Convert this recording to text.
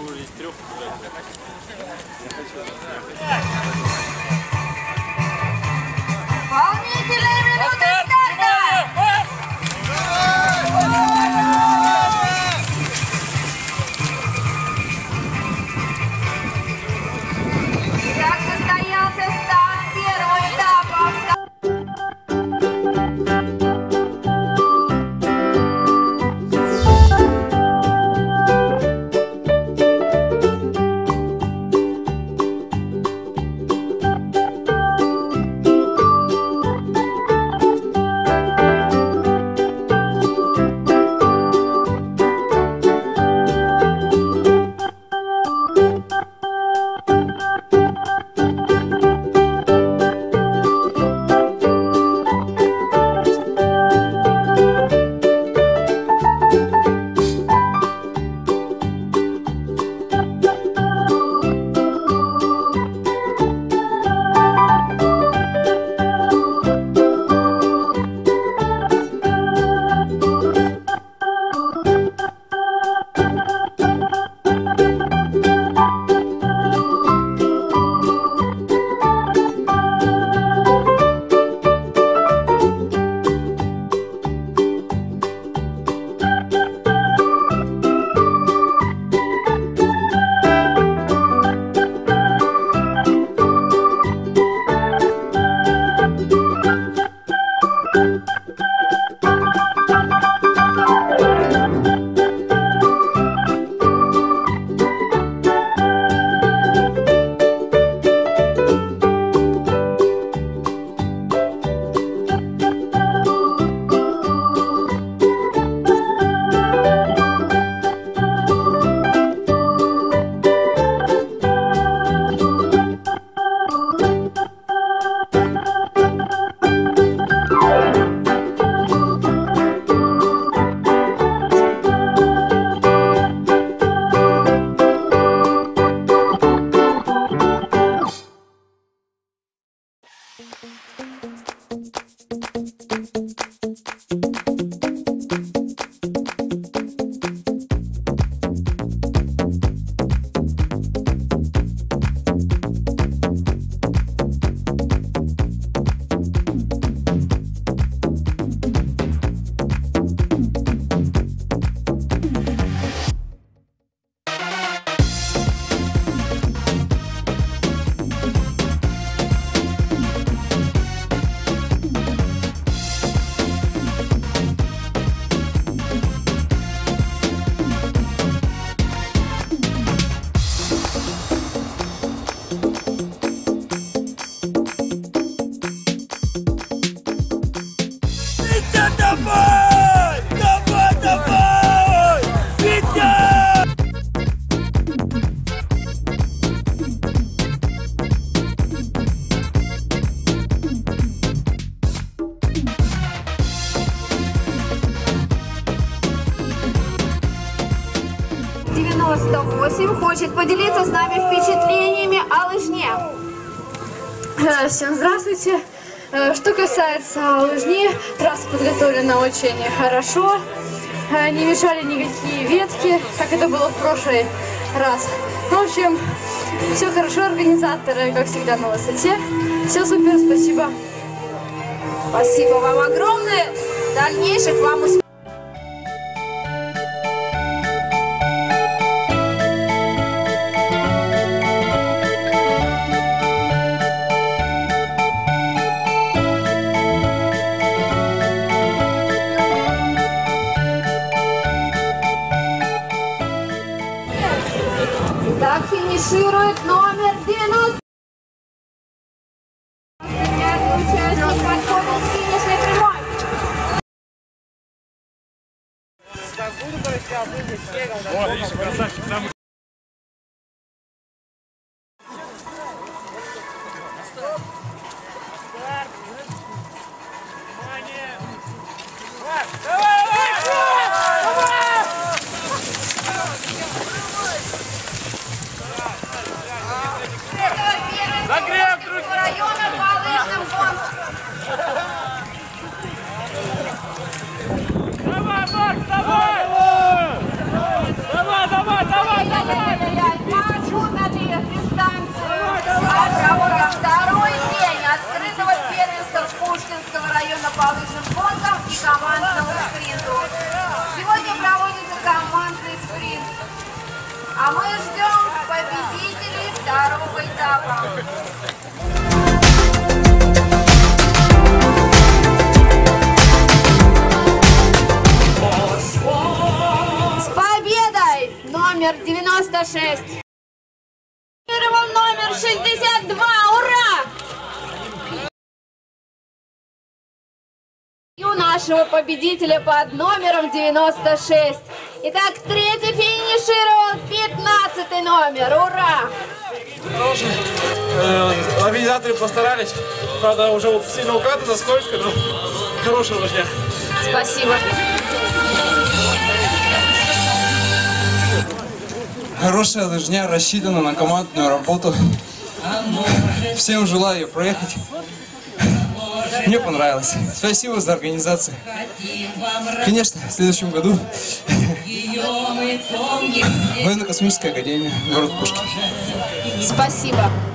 мы из трех. Я хочу. Я хочу. うん。Иосиф хочет поделиться с нами впечатлениями о лыжне. Э, Всем здравствуйте. Э, Что касается лыжни, трасса подготовлена очень хорошо. Э, Не мешали никакие ветки, как это было в прошлый раз. В общем, все хорошо, организаторы, как всегда, на высоте. Все супер, спасибо. Спасибо вам огромное. Дальнейших вам успехов. Так финиширует номер 90. Участник подходит к финишной прямой. Первый С победой! Номер 96. Первым номер 62. Ура! И у нашего победителя под номером 96. Итак, третий финишировал 15 номер. Ура! Хороший. Э, Организаторы постарались. Правда, уже сильно укатано, скользко, но хорошая лыжня. Спасибо. Хорошая лыжня рассчитана на командную работу. Всем желаю проехать. Мне понравилось. Спасибо за организацию. Конечно, в следующем году Военно-космическая академия, город Пушкин. Спасибо.